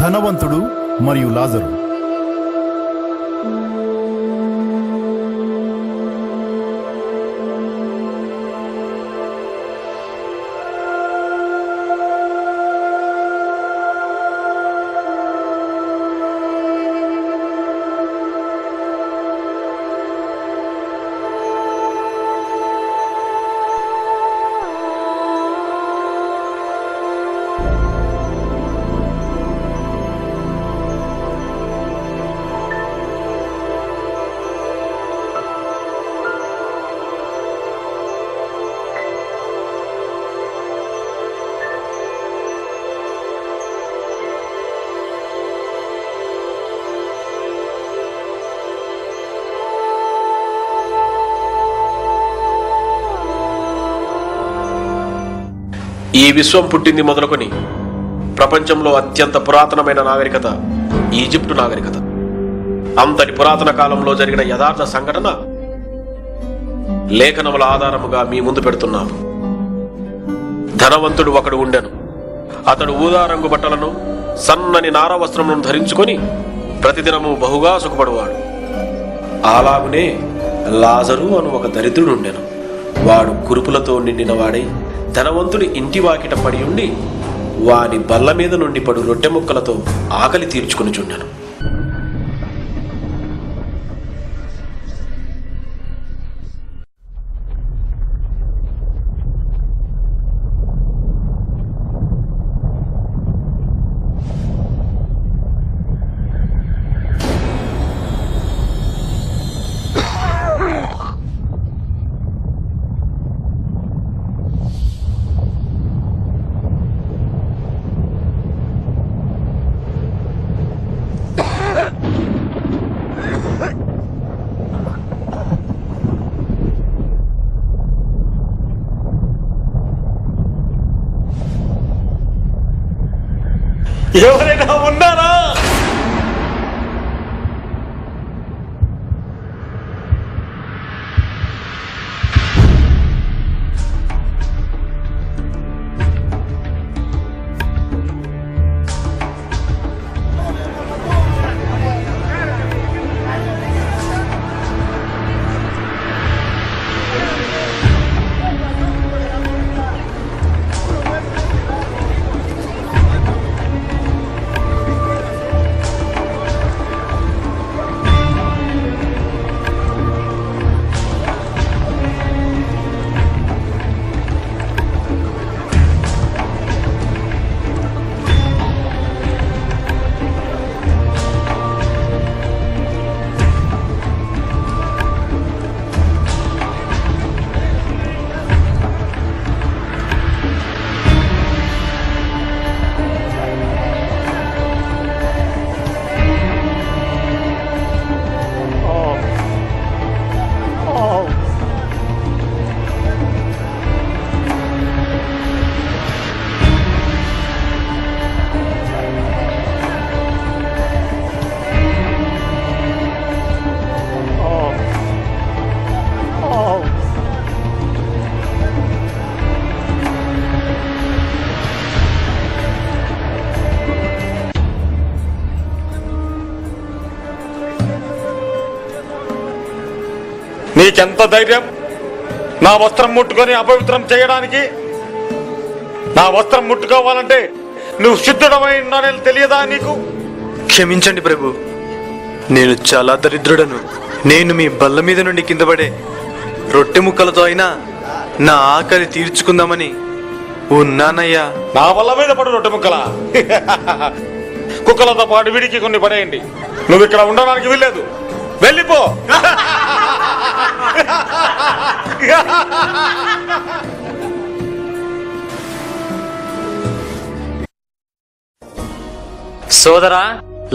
ధనవంతుడు మరియు లాజరు. ఈ విశ్వం పుట్టింది మొదలుకొని ప్రపంచంలో అత్యంత పురాతనమైన నాగరికత ఈజిప్టు నాగరికత. అంతటి పురాతన కాలంలో జరిగిన యథార్థ సంఘటన లేఖనముల ఆధారముగా మీ ముందు పెడుతున్నాము. ధనవంతుడు ఒకడు ఉండెను. అతడు ఊదా రంగు బట్టలను సన్నని నార వస్త్రములను ధరించుకొని ప్రతిదినము బహుగా సుఖపడువాడు. అలాగునే లాజరు అను ఒక దరిద్రుడు ఉండెను. వాడు కురుపులతో నిండిన వాడై ధనవంతుడి ఇంటి వాకిట పడి ఉండి వాని బల్ల మీద నుండి పడు రొట్టె ముక్కలతో ఆకలి తీర్చుకుని చుండెను. ఎవరైనా ఉన్నారా నీకెంత ధైర్యం? నా వస్త్రం ముట్టుకొని అపవిత్రం చేయడానికి నా వస్త్రం ముట్టుకోవాలంటే నువ్వు శుద్ధుడమై ఉన్నానని తెలియదా నీకు? క్షమించండి ప్రభు. నేను చాలా దరిద్రుడను. నేను మీ బల్ల మీద నుండి కింద పడే రొట్టె ముక్కలతో అయినా నా ఆకలి తీర్చుకుందామని ఉన్నానయ్యా. నా వల్ల మీద పడు రొట్టె ముక్కల? కుక్కలతో పాటు వీడికి కొన్ని పడేయండి. నువ్వు ఇక్కడ ఉండడానికి వీల్లేదు. వెళ్ళిపో. సోదరా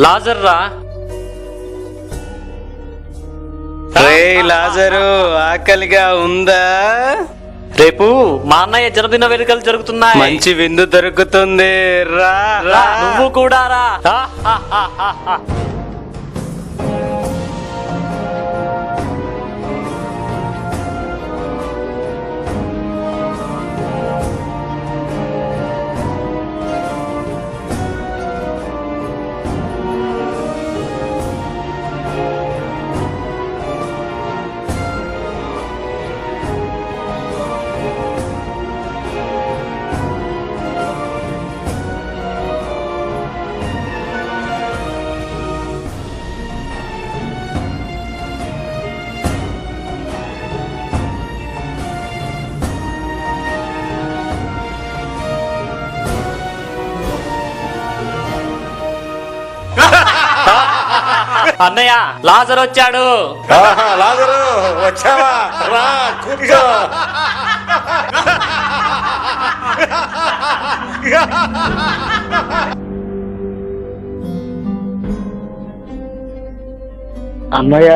లాజర్రా. రే లాజరు ఆకలిగా ఉందా? రేపు మా అన్నయ్య జన్మదిన వేడుకలు జరుగుతున్నాయి. మంచి విందు దొరుకుతుంది. రా రా, నువ్వు కూడా రా. అన్నయ్య లాజర్ వచ్చాడు. ఆహా, లాజరు వచ్చావా? రా కూర్చో అన్నయ్య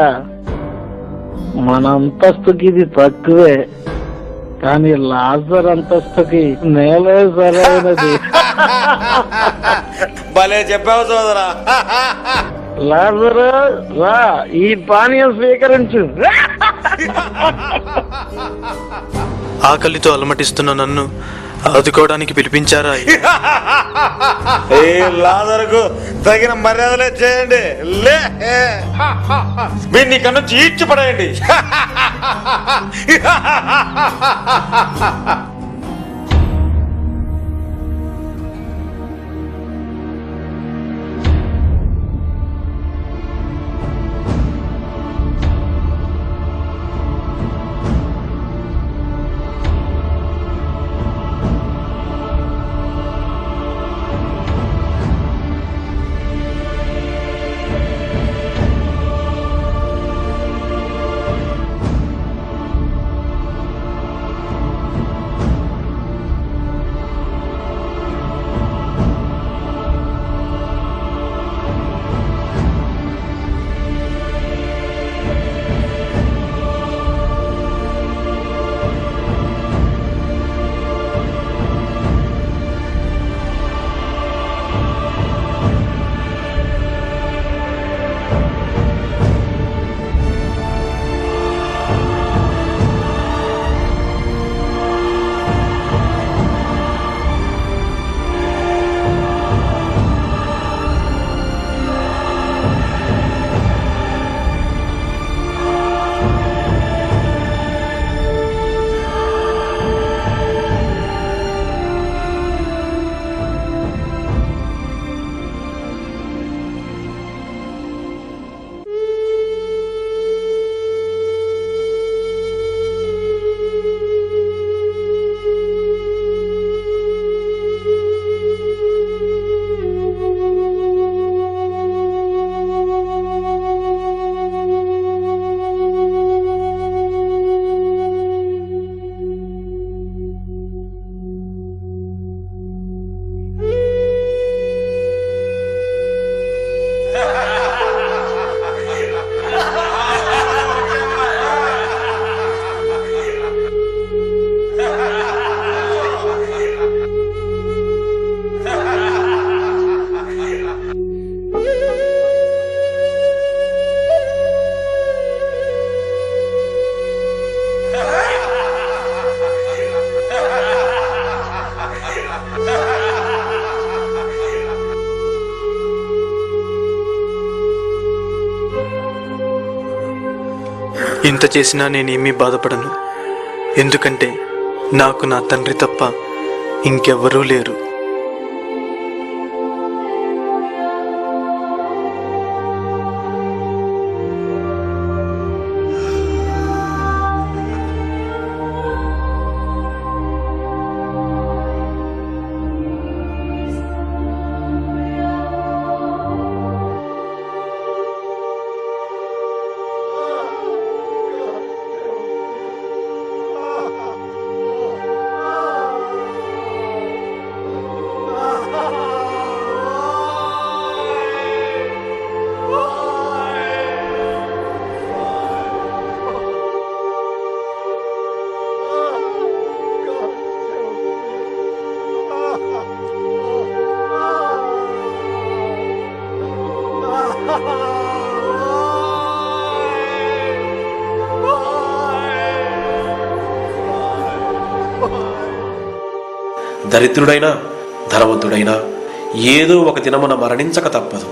మన అంతస్తుకి ఇది తక్కువే కానీ లాజర్ అంతస్తుకి నేలే సరైనది. భలే చెప్పావు సోదరా. లాజరు రా ఈ పానీయం స్వీకరించు. ఆకలితో అలమటిస్తున్న నన్ను ఆదుకోవడానికి పిలిపించారా? ఏ లాజరుకు తగిన మర్యాదలే చేయండి. లే. వీడిని ఇక్కడ నుంచి ఈడ్చి పడేయండి ఇంత చేసినా నేనేమీ బాధపడను. ఎందుకంటే నాకు నా తండ్రి తప్ప ఇంకెవ్వరూ లేరు. దరిద్రుడైనా ధనవంతుడైనా ఏదో ఒక దినమున మరణించక తప్పదు.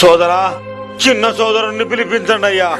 సోదరా చిన్న సోదరుణ్ణి పిలిపించండి అయ్యా.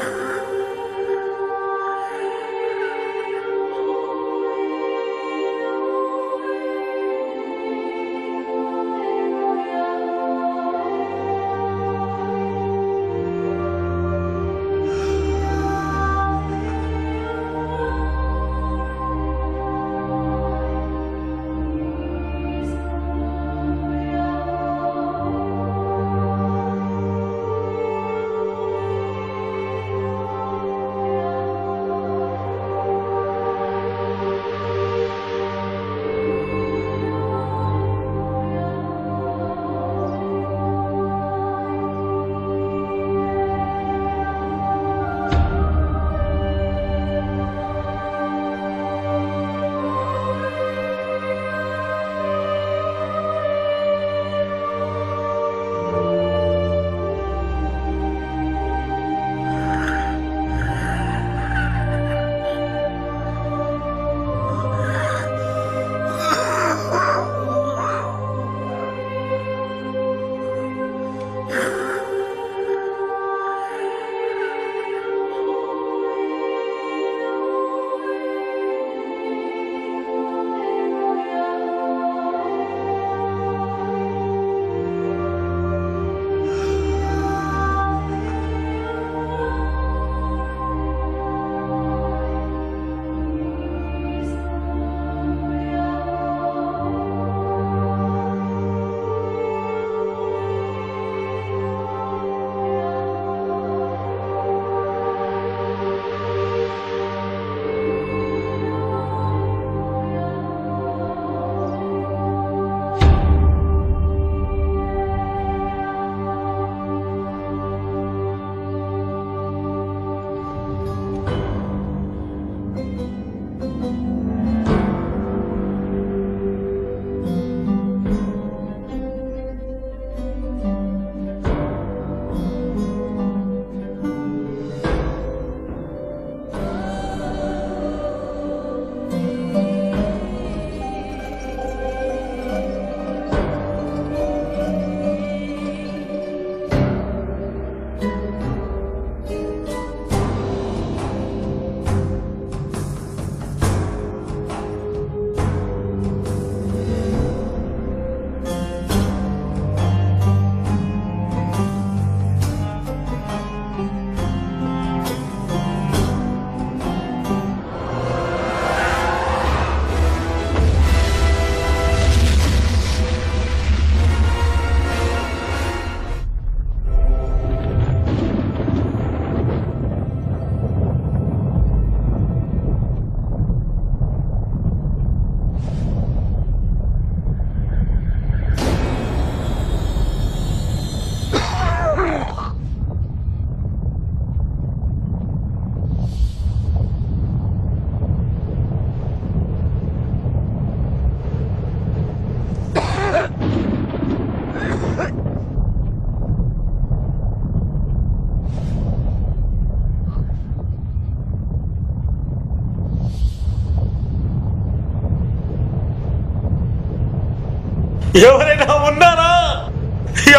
ఎవరైనా ఉన్నారా?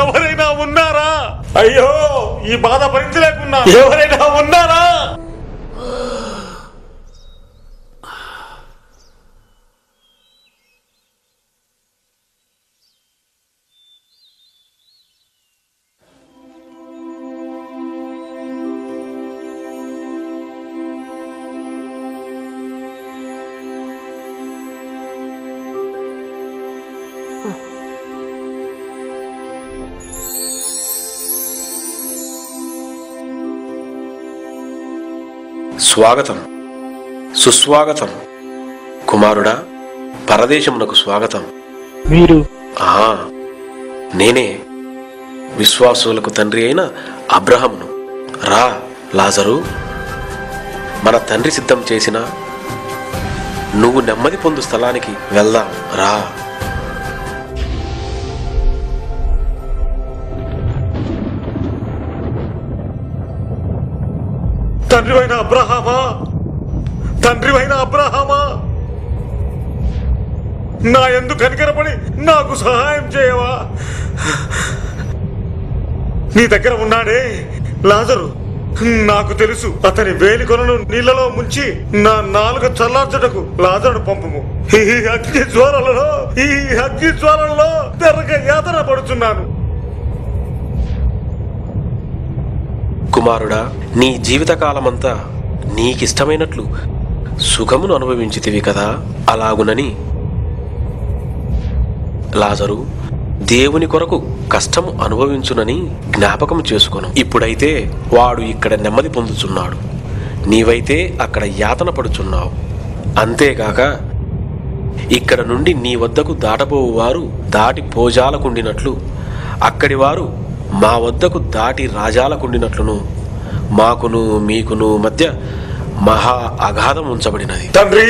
ఎవరైనా ఉన్నారా? అయ్యో ఈ బాధ భరించలేకున్నా. ఎవరైనా ఉన్నారా? స్వాగతం. సుస్వాగతం. కుమారుడా పరదేశమునకు స్వాగతం. మీరు? ఆ నేనే విశ్వాసులకు తండ్రి అయిన అబ్రహమును. రా లాజరు. మన తండ్రి సిద్ధం చేసిన నువ్వు నెమ్మది పొందు స్థలానికి వెళ్దాం. రా. తండ్రివైన అబ్రహామా? తండ్రివైన అబ్రహామా? నా ఎందు కనికరపడి నాకు సహాయం చేయవా? నీ దగ్గర ఉన్నాడే లాజరు. నాకు తెలుసు అతని వేలి కొనను నీళ్ళలో ముంచి నా నాలుగు చల్లార్చుటకు లాజరుడు పంపము. ఈ అగ్ని జ్వాలలలో ఈ అగ్ని జ్వాలలలో తెరగ యాతన పడుతున్నాను కుమారుడా నీ జీవితకాలమంతా నీకిష్టమైనట్లు సుఖమును అనుభవించితివి కదా? అలాగునని లాజరు దేవుని కొరకు కష్టము అనుభవించునని జ్ఞాపకం చేసుకొను. ఇప్పుడైతే వాడు ఇక్కడ నెమ్మది పొందుచున్నాడు. నీవైతే అక్కడ యాతన పడుచున్నావు. అంతేకాక ఇక్కడ నుండి నీ వద్దకు దాటబోవు వారు దాటి పోజాలకుండినట్లు అక్కడి వారు మా వద్దకు దాటి రాజాలకుండినట్లును మాకును మీకును మధ్య మహా అగాధం ఉంచబడినది. తండ్రి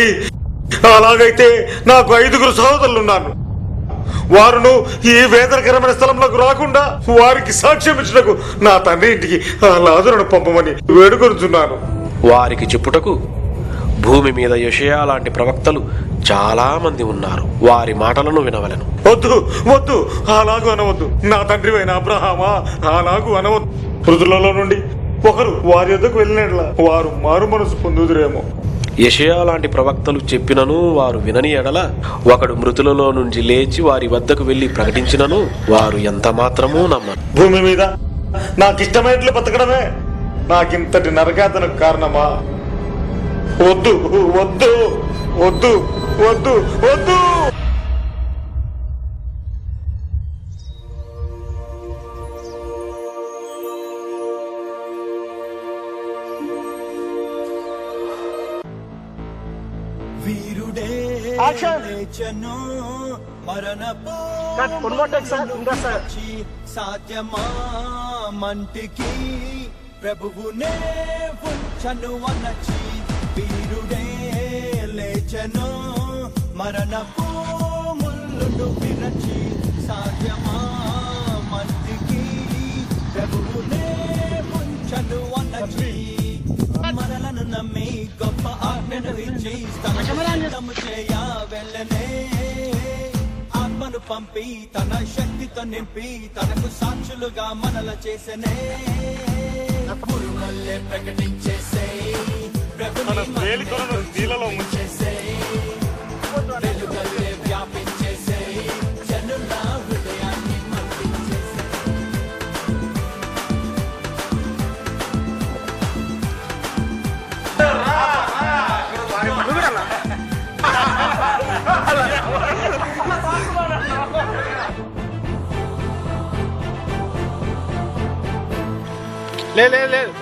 అలాగైతే నాకు ఐదుగురు సహోదరులున్నాను వారును ఈ వేదనకరమైన స్థలంలోకి రాకుండా వారికి సాక్ష్యం ఇచ్చినకు నా తండ్రి ఇంటికి లాజరును పంపమని వేడుకొనుచున్నాను. వారికి చెప్పుటకు భూమి మీద యషయా లాంటి ప్రవక్తలు చాలా మంది ఉన్నారు. వారి మాటలను వినవలెను. వద్దు వద్దు. అలాగు అనవద్దు. నా తండ్రివైన అబ్రహామా అలాగు అనవద్దు. మృదులలో నుండి ఒకరు వారి యొద్దకు వెళ్ళినట్ల వారు మారు మనసు పొందుదురేమో. యషయా లాంటి ప్రవక్తలు చెప్పినను వారు వినని ఎడల ఒకడు మృతులలో నుంచి లేచి వారి వద్దకు వెళ్ళి ప్రకటించినను వారు ఎంత మాత్రమూ నమ్మరు. భూమి మీద నాకు ఇష్టమైనట్లు బతకడమే. నాకింతటి నరకాతనకు కారణమా? వద్దు వద్దు. వద్దు వద్దు వద్దు! మరణపు సాధ్యమా? మంటికి ప్రభువునే ఉంచను అనచి వీరుడే లేచెను మరణపు ముళ్ళును విరచి సాధ్యమా? మంటికి ప్రభువునే ఉంచను అనచి మనలను నమ్మి గొప్ప ఆజ్ఞను ఇచ్చి తమను చేయ వెళ్ళనే. ఆత్మను పంపి తన శక్తితో నింపి తనకు సాక్షులుగా మనల చేసనే. ప్రకటించేసే వేలికొనను నీళ్ళలో ముంచి ले ले ले।